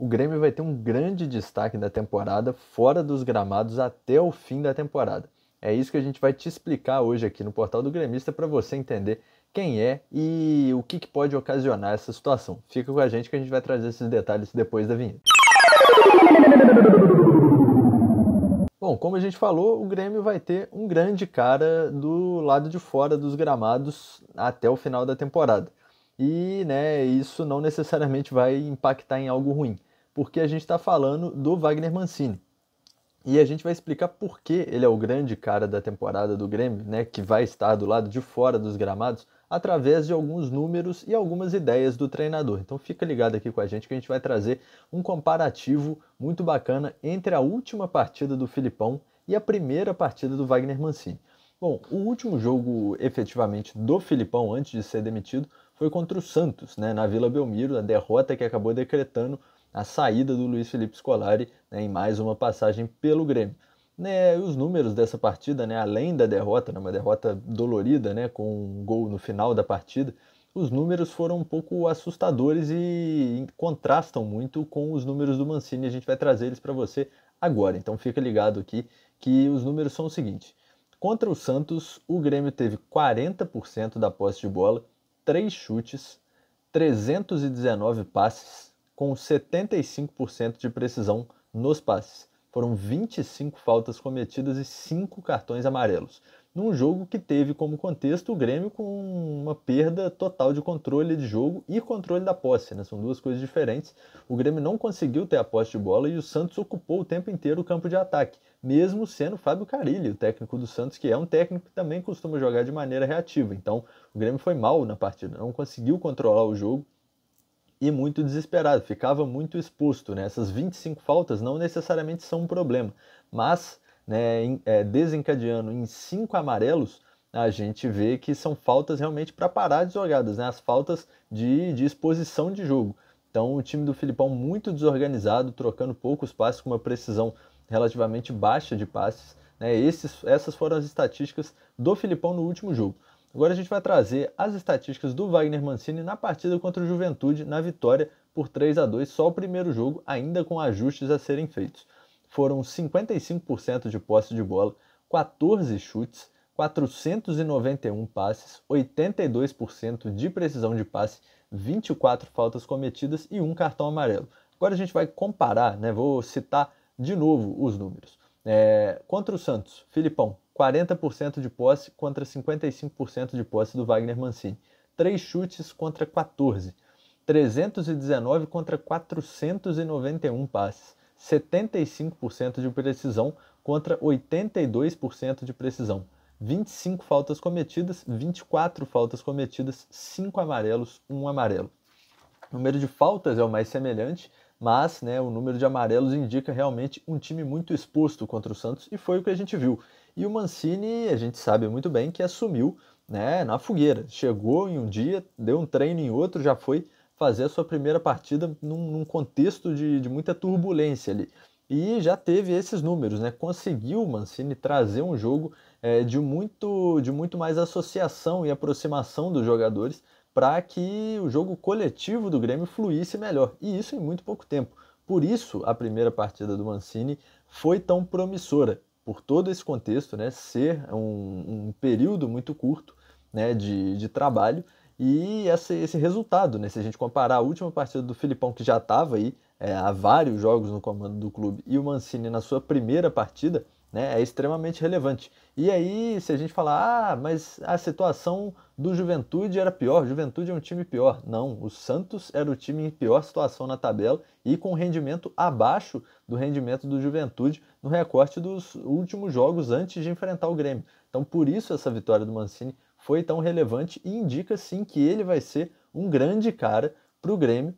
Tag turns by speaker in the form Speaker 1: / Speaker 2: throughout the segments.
Speaker 1: o Grêmio vai ter um grande destaque da temporada fora dos gramados até o fim da temporada. É isso que a gente vai te explicar hoje aqui no Portal do Gremista para você entender quem é e o que, que pode ocasionar essa situação. Fica com a gente que a gente vai trazer esses detalhes depois da vinheta. Bom, como a gente falou, o Grêmio vai ter um grande cara do lado de fora dos gramados até o final da temporada. E né, isso não necessariamente vai impactar em algo ruim porque a gente está falando do Wagner Mancini. E a gente vai explicar por que ele é o grande cara da temporada do Grêmio, né, que vai estar do lado de fora dos gramados, através de alguns números e algumas ideias do treinador. Então fica ligado aqui com a gente que a gente vai trazer um comparativo muito bacana entre a última partida do Filipão e a primeira partida do Wagner Mancini. Bom, o último jogo efetivamente do Filipão antes de ser demitido foi contra o Santos, né, na Vila Belmiro, a derrota que acabou decretando a saída do Luiz Felipe Scolari né, em mais uma passagem pelo Grêmio. Né, os números dessa partida, né, além da derrota, né, uma derrota dolorida, né, com um gol no final da partida, os números foram um pouco assustadores e contrastam muito com os números do Mancini. A gente vai trazer eles para você agora. Então fica ligado aqui que os números são o seguinte: contra o Santos, o Grêmio teve 40% da posse de bola, 3 chutes, 319 passes, com 75% de precisão nos passes. Foram 25 faltas cometidas e 5 cartões amarelos. Num jogo que teve como contexto o Grêmio com uma perda total de controle de jogo e controle da posse, né? São duas coisas diferentes. O Grêmio não conseguiu ter a posse de bola e o Santos ocupou o tempo inteiro o campo de ataque, mesmo sendo Fábio Carilli, o técnico do Santos, que é um técnico que também costuma jogar de maneira reativa. Então, o Grêmio foi mal na partida, não conseguiu controlar o jogo e muito desesperado, ficava muito exposto. Né? Essas 25 faltas não necessariamente são um problema, mas né, é, desencadeando em cinco amarelos, a gente vê que são faltas realmente para parar de jogadas, né? as faltas de, de exposição de jogo. Então, o time do Filipão muito desorganizado, trocando poucos passes, com uma precisão relativamente baixa de passes. Né? Esses, essas foram as estatísticas do Filipão no último jogo. Agora a gente vai trazer as estatísticas do Wagner Mancini na partida contra o Juventude, na vitória por 3 a 2 só o primeiro jogo, ainda com ajustes a serem feitos. Foram 55% de posse de bola, 14 chutes, 491 passes, 82% de precisão de passe, 24 faltas cometidas e um cartão amarelo. Agora a gente vai comparar, né? Vou citar de novo os números. É, contra o Santos, Filipão, 40% de posse contra 55% de posse do Wagner Mancini. 3 chutes contra 14. 319 contra 491 passes. 75% de precisão contra 82% de precisão. 25 faltas cometidas, 24 faltas cometidas, 5 amarelos, 1 amarelo. O número de faltas é o mais semelhante, mas né, o número de amarelos indica realmente um time muito exposto contra o Santos e foi o que a gente viu. E o Mancini, a gente sabe muito bem que assumiu né, na fogueira. Chegou em um dia, deu um treino em outro, já foi fazer a sua primeira partida num, num contexto de, de, muita turbulência ali. E já teve esses números, né? Conseguiu o Mancini trazer um jogo é, de, muito, de muito mais associação e aproximação dos jogadores para que o jogo coletivo do Grêmio fluísse melhor. E isso em muito pouco tempo. Por isso, a primeira partida do Mancini foi tão promissora por todo esse contexto, né, ser um, um período muito curto né, de, de trabalho e esse, resultado, né, se a gente comparar a última partida do Filipão, que já estava aí é, há vários jogos no comando do clube, e o Mancini na sua primeira partida, né, é extremamente relevante. E aí, se a gente falar, ah, mas a situação do Juventude era pior, Juventude é um time pior. Não, o Santos era o time em pior situação na tabela e com rendimento abaixo do rendimento do Juventude no recorte dos últimos jogos antes de enfrentar o Grêmio. Então, por isso essa vitória do Mancini foi tão relevante e indica sim que ele vai ser um grande cara para o Grêmio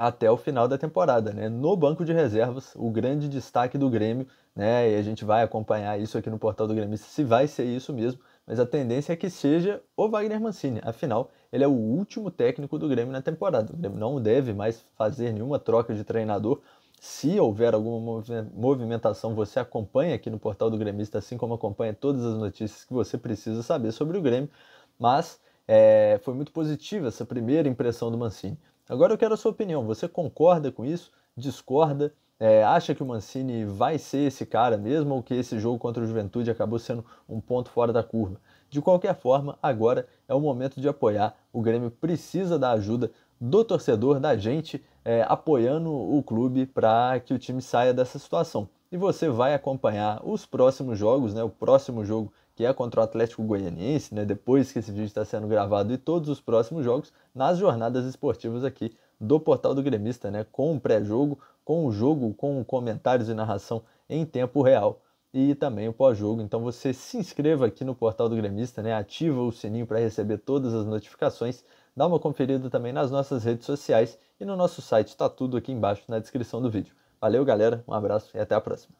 Speaker 1: até o final da temporada, né? No banco de reservas, o grande destaque do Grêmio, né? E a gente vai acompanhar isso aqui no portal do Grêmio, se vai ser isso mesmo, mas a tendência é que seja o Wagner Mancini. Afinal, ele é o último técnico do Grêmio na temporada. O Grêmio não deve mais fazer nenhuma troca de treinador. Se houver alguma movimentação, você acompanha aqui no portal do Grêmista, assim como acompanha todas as notícias que você precisa saber sobre o Grêmio. Mas é, foi muito positiva essa primeira impressão do Mancini. Agora eu quero a sua opinião. Você concorda com isso? discorda, é, acha que o Mancini vai ser esse cara mesmo ou que esse jogo contra o Juventude acabou sendo um ponto fora da curva. De qualquer forma, agora é o momento de apoiar. O Grêmio precisa da ajuda do torcedor, da gente, é, apoiando o clube para que o time saia dessa situação. E você vai acompanhar os próximos jogos, né? O próximo jogo que é contra o Atlético Goianiense, né? Depois que esse vídeo está sendo gravado e todos os próximos jogos nas jornadas esportivas aqui do Portal do Gremista, né? Com o pré-jogo, com o jogo, com comentários e narração em tempo real e também o pós-jogo. Então você se inscreva aqui no Portal do Gremista, né? Ativa o sininho para receber todas as notificações. Dá uma conferida também nas nossas redes sociais e no nosso site, está tudo aqui embaixo na descrição do vídeo. Valeu, galera, um abraço e até a próxima.